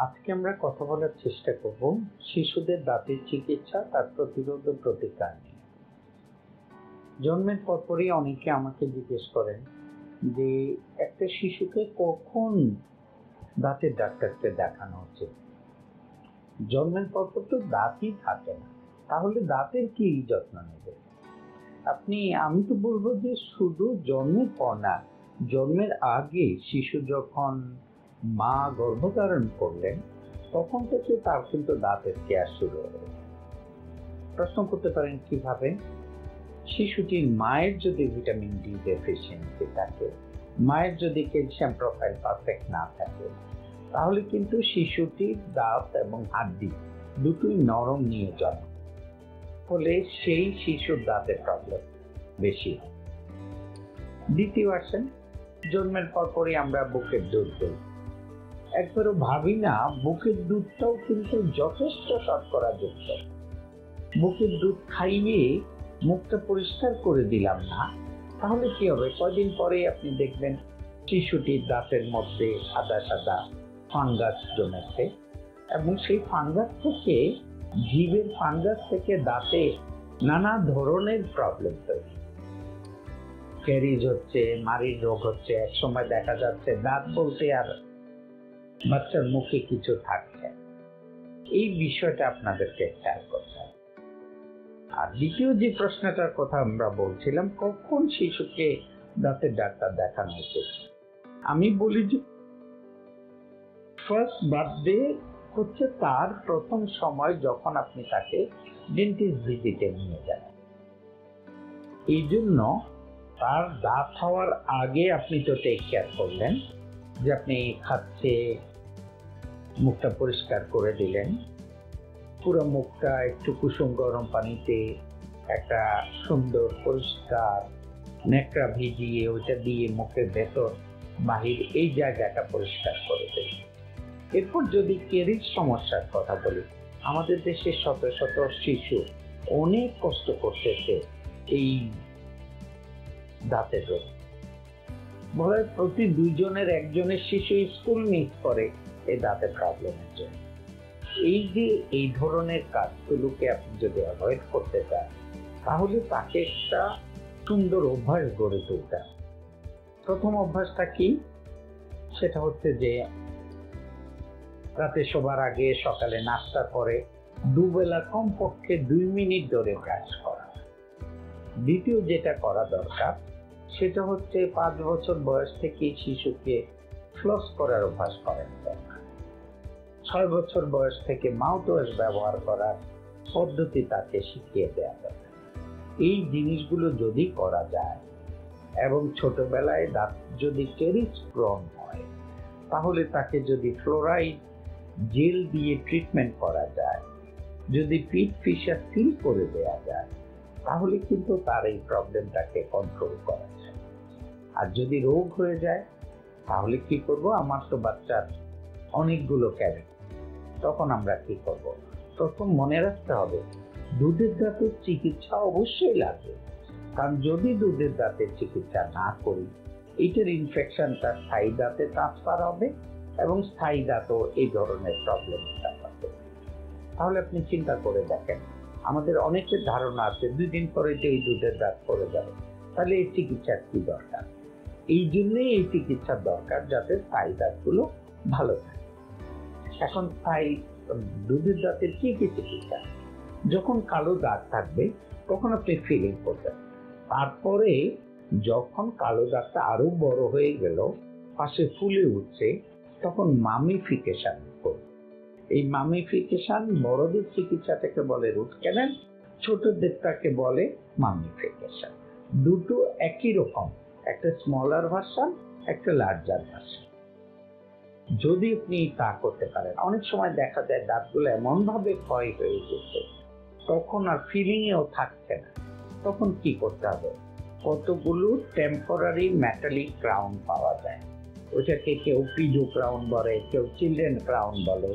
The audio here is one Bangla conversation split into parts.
আজকে আমরা কথা বলার চেষ্টা করব শিশুদের দাঁতের চিকিৎসা, তার প্রতিরোধ ও প্রতিকার নিয়ে। জন্মের পরপরই অনেকে আমাকে জিজ্ঞেস করেন যে, একটা শিশুকে কখন দাঁতের ডাক্তারকে দেখানো উচিত? জন্মের পরপর তো দাঁতই থাকে না। তাহলে দাঁতের কি যত্ন নেবে? আপনি, আমি তো বলব যে শুধু জন্মের পর না, জন্মের আগে শিশু যখন মা গর্ভধারণ করলেন, তখন থেকে তার কিন্তু দাঁতের কেয়ার শুরু হয়ে প্রশ্ন করতে পারেন কীভাবে? শিশুটির মায়ের যদি ভিটামিন ডি ডেফিসিয়েন্সি থাকে, মায়ের যদি ক্যালসিয়াম প্রোফাইল পারফেক্ট না থাকে, তাহলে কিন্তু শিশুটির দাঁত এবং হাড্ডি দুটোই নরম নিয়ে জন্ম ফলে সেই শিশুর দাঁতের প্রবলেম বেশি হয়। দ্বিতীয় আসেন, জন্মের পরপরই আমরা বুকের দুধ দিই একবারও ভাবি না, বুকের দুধটাও কিন্তু যথেষ্ট শর্করা যুক্ত বুকের দুধ খাইয়ে মুখটা পরিষ্কার করে দিলাম না, তাহলে কি হবে? কয়দিন পরে আপনি দেখবেন শিশুটির দাঁতের মধ্যে সাদা সাদা ফাঙ্গাস জমেছে এবং সেই ফাঙ্গাস থেকে, জীবের ফাঙ্গাস থেকে দাঁতে নানা ধরনের প্রবলেম তৈরি। ক্যারিজ হচ্ছে, মারির রোগ হচ্ছে এক সময় দেখা যাচ্ছে দাঁত বলতে আর বাচ্চার মুখে কিছু থাকছে। এই বিষয়টা আপনাদেরকে খেয়াল করতে হবে। আর দ্বিতীয় যে প্রশ্নটার কথা আমরা বলছিলাম, কখন শিশুকে দাঁতের ডাক্তার দেখানো উচিত? আমি বলি যে ফার্স্ট বার্থডে হচ্ছে তার প্রথম সময় যখন আপনি তাকে ডেন্টিস্ট ভিজিটে নিয়ে যান। এই জন্য তার দাঁত হওয়ার আগে আপনি তো টেক কেয়ার করলেন যে আপনি খাচ্ছে মুখটা পরিষ্কার করে দিলেন। পুরো মুখটা একটু কুসুম গরম পানিতে একটা সুন্দর পরিষ্কার নেকড়া ভিজিয়ে ওইটা দিয়ে মুখের ভেতর বাহির এই জায়গাটা পরিষ্কার করে দেয় এরপর যদি কেরির সমস্যার কথা বলি, আমাদের দেশে শত শত শিশু অনেক কষ্ট করতেছে এই দাঁতের রোগ। বলে প্রতি দুইজনের একজনের শিশু স্কুল মিস করে। এই দাঁতের প্রবলেমের জন্য এই যে, এই ধরনের কাজগুলোকে আপনি যদি অ্যাভয়েড করতে চান, তাহলে তাকে একটা সুন্দর অভ্যাস গড়ে তুলতে প্রথম অভ্যাসটা কি? সেটা হচ্ছে যে, রাতে শোবার আগে সকালে নাস্তার পরে দুবেলা কমপক্ষে দুই মিনিট ধরে ব্রাশ করা। দ্বিতীয় যেটা করা দরকার, সেটা হচ্ছে পাঁচ বছর বয়স থেকে শিশুকে ফ্লস করার অভ্যাস করেন। দরকার ছয় বছর বয়স থেকে মাউথ ওয়াশ ব্যবহার করার পদ্ধতি তাকে শিখিয়ে দেওয়া দরকার এই জিনিসগুলো যদি করা যায় এবং ছোটবেলায় দাঁত যদি টেরিস প্রন হয়, তাহলে তাকে যদি ফ্লোরাইড জেল দিয়ে ট্রিটমেন্ট করা যায়, যদি পিট ফিশার ফিল করে দেওয়া যায়, তাহলে কিন্তু তার এই প্রবলেমটাকে কন্ট্রোল করা যায়। আর যদি রোগ হয়ে যায়, তাহলে কি করব? আমার তো বাচ্চার অনেকগুলো ক্যারেট তখন আমরা কি করব? প্রথম মনে রাখতে হবে, দুধের দাঁতের চিকিৎসা অবশ্যই লাগবে কারণ যদি দুধের দাঁতের চিকিৎসা না করি এইটার ইনফেকশনটা স্থায়ী দাঁতে ট্রান্সফার হবে এবং স্থায়ী দাঁতও এই ধরনের প্রবলেম তাহলে আপনি চিন্তা করে দেখেন, আমাদের অনেকের ধারণা আছে, দুই দিন পরে যে এই দুধের দাঁত পড়ে যাবে, তাহলে এই চিকিৎসার কি দরকার? এই জন্যই এই চিকিৎসার দরকার, যাতে স্থায়ী দাঁতগুলো ভালো থাকে। এখন স্থায়ী দুধের দাঁতের কি কি চিকিৎসা? যখন কালো দাগ থাকবে, তখন আপনি ফিলিং করবেন। তারপরে যখন কালো দাগটা আরও বড় হয়ে গেল, পাশে ফুলে উঠছে, তখন মামিফিকেশন করুন। এই মামিফিকেশন বড়দের চিকিৎসাটাকে বলে রুট ক্যানেল ছোটদেরটাকে বলে মামিফিকেশন দুটো একই রকম, একটা স্মলার ভার্সন একটা লার্জার ভার্সন যদি আপনি তা করতে পারেন, অনেক সময় দেখা যায় দাঁতগুলো এমন ভাবে ক্ষয় হয়ে গেছে তখন আর ফিলিং এও থাকছে না। তখন কি করতে হবে? কতগুলো টেম্পোরারি মেটালিক ক্রাউন পাওয়া যায়। ওটাকে কেউ পিজো ক্রাউন বলে, কেউ চিলড্রেন ক্রাউন বলে।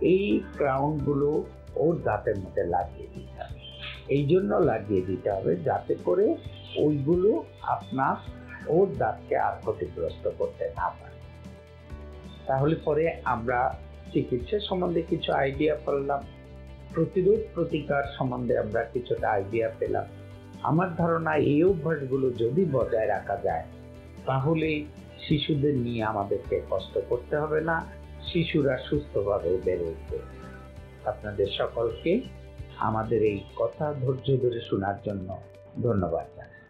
এই ক্রাউনগুলো ওর দাঁতের মধ্যে লাগিয়ে দিতে হবে। এই জন্য লাগিয়ে দিতে হবে যাতে করে ওইগুলো আপনার ওর দাঁতকে আর ক্ষতিগ্রস্ত করতে না পারে। তাহলে পরে আমরা চিকিৎসা সম্বন্ধে কিছু আইডিয়া পেলাম। প্রতিরোধ প্রতিকার সম্বন্ধে আমরা কিছুটা আইডিয়া পেলাম। আমার ধারণা এই অভ্যাসগুলো যদি বজায় রাখা যায়, তাহলে শিশুদের নিয়ে আমাদেরকে কষ্ট করতে হবে না, শিশুরা সুস্থভাবে বেড়ে উঠবে। আপনাদের সকলকে আমাদের এই কথা ধৈর্য ধরে শোনার জন্য ধন্যবাদ জানাই।